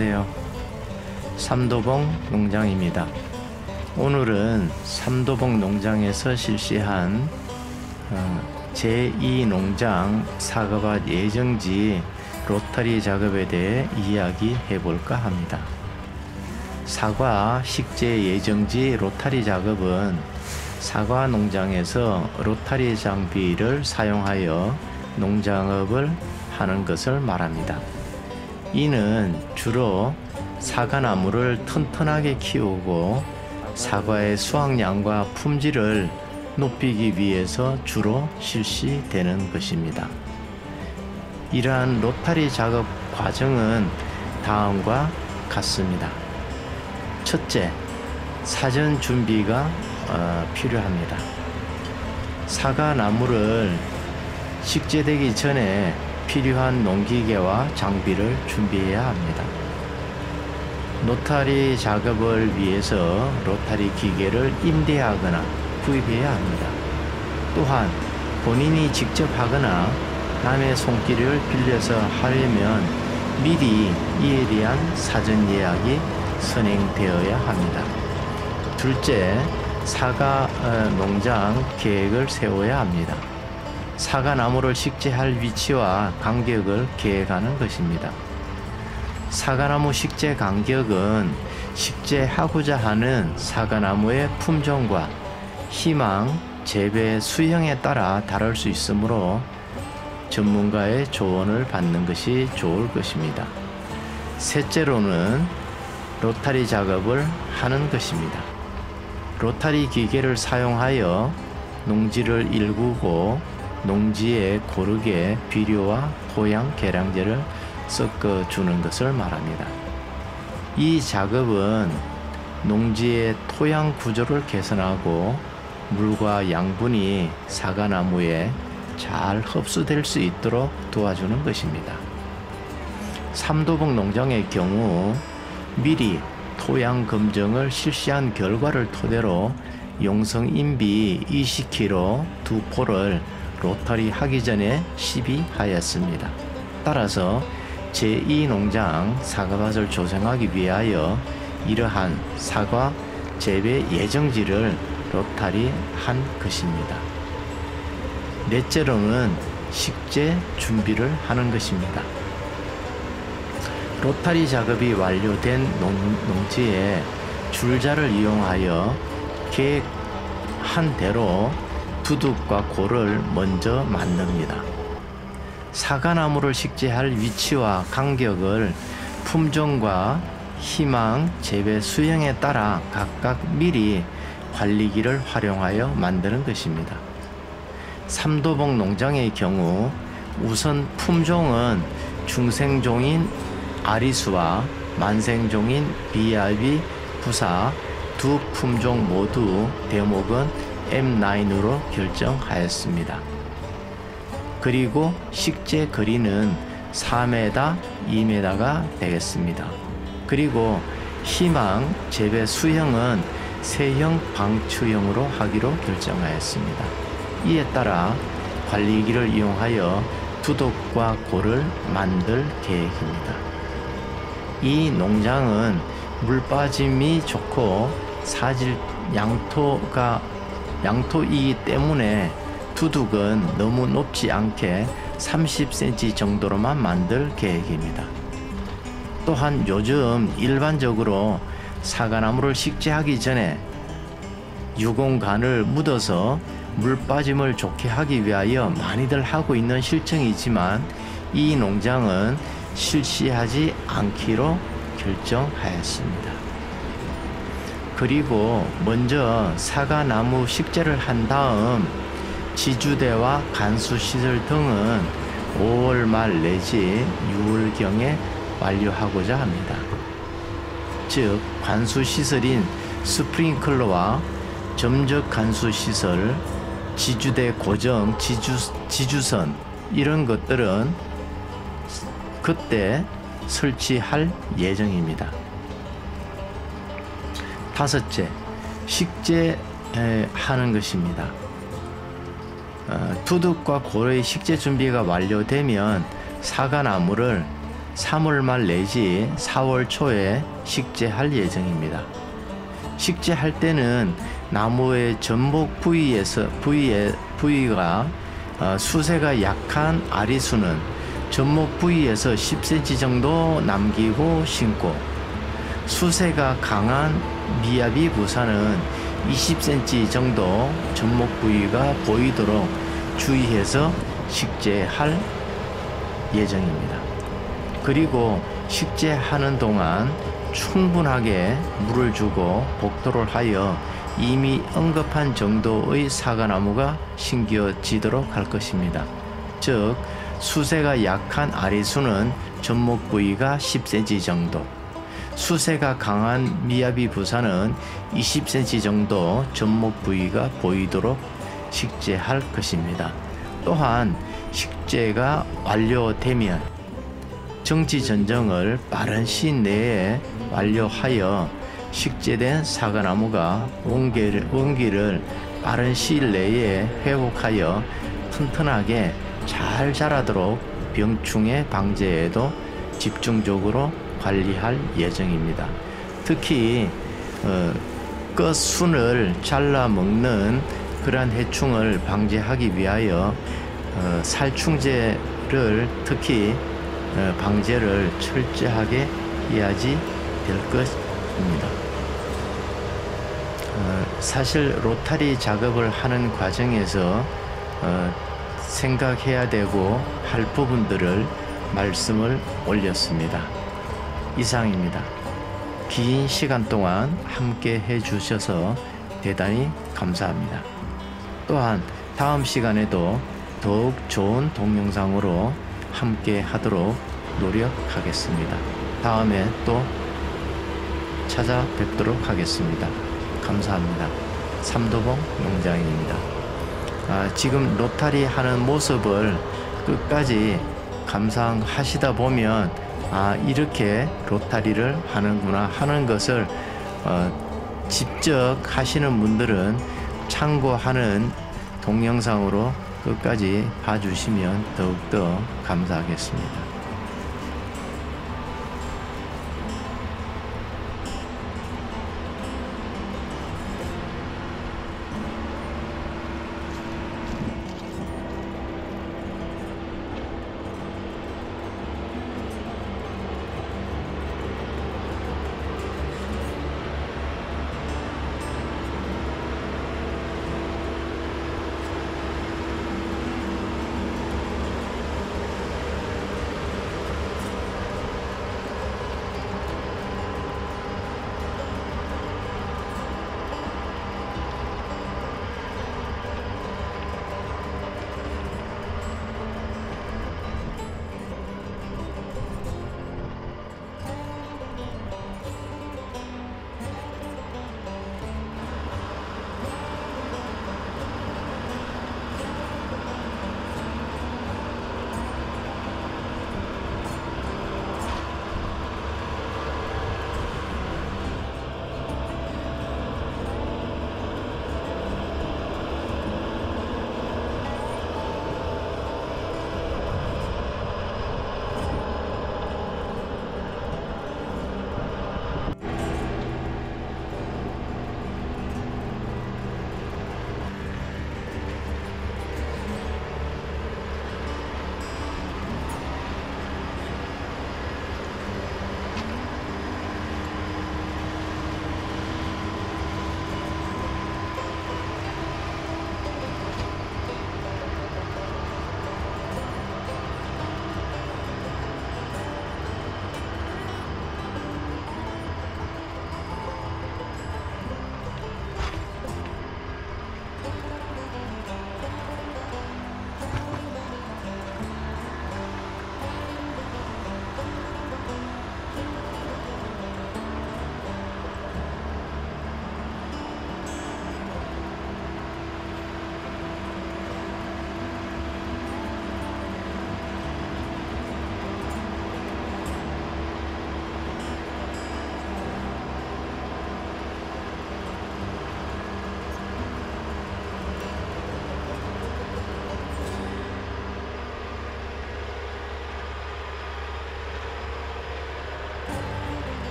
안녕하세요. 삼도봉 농장입니다. 오늘은 삼도봉 농장에서 실시한 어, 제2농장 사과밭 예정지 로타리 작업에 대해 이야기해 볼까 합니다. 사과 식재 예정지 로타리 작업은 사과 농장에서 로타리 장비를 사용하여 농장업을 하는 것을 말합니다. 이는 주로 사과나무를 튼튼하게 키우고 사과의 수확량과 품질을 높이기 위해서 주로 실시되는 것입니다. 이러한 로타리 작업 과정은 다음과 같습니다. 첫째, 사전 준비가 어, 필요합니다. 사과 나무를 식재되기 전에 필요한 농기계와 장비를 준비해야 합니다. 로타리 작업을 위해서 로타리 기계를 임대하거나 구입해야 합니다. 또한 본인이 직접 하거나 남의 손길을 빌려서 하려면 미리 이에 대한 사전 예약이 선행되어야 합니다. 둘째, 사과 어, 농장 계획을 세워야 합니다. 사과나무를 식재할 위치와 간격을 계획하는 것입니다. 사과나무 식재 간격은 식재하고자 하는 사과나무의 품종과 희망, 재배 수형에 따라 다를 수 있으므로 전문가의 조언을 받는 것이 좋을 것입니다. 셋째로는 로타리 작업을 하는 것입니다. 로타리 기계를 사용하여 농지를 일구고 농지에 고르게 비료와 토양 계량제를 섞어 주는 것을 말합니다. 이 작업은 농지의 토양 구조를 개선하고 물과 양분이 사과나무에 잘 흡수될 수 있도록 도와주는 것입니다. 삼도봉 농장의 경우 미리 토양 검정을 실시한 결과를 토대로 용성 인비 20kg 두 포를 로터리 하기 전에 시비하였습니다. 따라서 제2농장 사과밭을 조성하기 위하여 이러한 사과 재배 예정지를 로타리 한 것입니다. 넷째로는 식재 준비를 하는 것입니다. 로타리 작업이 완료된 농, 지에 줄자를 이용하여 계획한 대로 두둑과 골을 먼저 만듭니다. 사과나무를 식재할 위치와 간격을 품종과 희망, 재배 수형에 따라 각각 미리 관리기를 활용하여 만드는 것입니다. 삼도봉 농장의 경우 우선 품종은 중생종인 아리수와 만생종인 BRB 부사 두 품종 모두 대목은 M9으로 결정하였습니다. 그리고 식재 거리는 4m, 2m가 되겠습니다. 그리고 희망 재배 수형은 세형 방추형으로 하기로 결정하였습니다. 이에 따라 관리기를 이용하여 두둑과 골을 만들 계획입니다. 이 농장은 물 빠짐이 좋고 사질 양토가 양토이기 때문에 두둑은 너무 높지 않게 30cm 정도로만 만들 계획입니다. 또한 요즘 일반적으로 사과나무를 식재하기 전에 유공간을 묻어서 물 빠짐을 좋게 하기 위하여 많이들 하고 있는 실정이지만 이 농장은 실시하지 않기로 결정하였습니다. 그리고 먼저 사과나무 식재를 한 다음 지주대와 간수시설 등은 5월 말 내지 6월경에 완료하고자 합니다. 즉 관수시설인 스프링클러와 점적 간수시설, 지주대 고정, 지주, 지주선 이런 것들은 그때 설치할 예정입니다. 다섯째, 식재 하는 것입니다. 어, 두둑과 고로의 식재 준비가 완료되면 사과나무를 3월 말 내지 4월 초에 식재할 예정입니다. 식재할 때는 나무의 전목 부위에서 부위에 부위가 어, 수세가 약한 아리수는 전목 부위에서 10cm 정도 남기고 심고 수세가 강한 미야비 부사는 20cm 정도 전목 부위가 보이도록 주의해서 식재할 예정입니다. 그리고 식재하는 동안 충분하게 물을 주고 복도를 하여 이미 언급한 정도의 사과나무가 심겨지도록 할 것입니다. 즉 수세가 약한 아리수는 접목 부위가 10cm 정도 수세가 강한 미야비 부사는 20cm 정도 접목 부위가 보이도록 식재할 것입니다. 또한 식재가 완료되면 정치 전정을 빠른 시일 내에 완료하여 식재된 사과나무가 원기를, 원기를 빠른 시일 내에 회복하여 튼튼하게 잘 자라도록 병충해 방제에도 집중적으로 관리할 예정입니다. 특히 어, 끝순을 잘라 먹는 그러한 해충을 방지하기 위하여 어, 살충제를 특히 어, 방제를 철저하게 해야지 될 것입니다. 어, 사실 로타리 작업을 하는 과정에서 어, 생각해야 되고 할 부분들을 말씀을 올렸습니다. 이상입니다. 긴 시간 동안 함께 해 주셔서 대단히 감사합니다. 또한 다음 시간에도 더욱 좋은 동영상으로 함께 하도록 노력하겠습니다. 다음에 또 찾아뵙도록 하겠습니다. 감사합니다. 삼도봉 농장입니다. 아, 지금 로타리 하는 모습을 끝까지 감상하시다 보면 아 이렇게 로타리를 하는구나 하는 것을 어, 직접 하시는 분들은 참고하는 동영상으로 끝까지 봐주시면 더욱더 감사하겠습니다.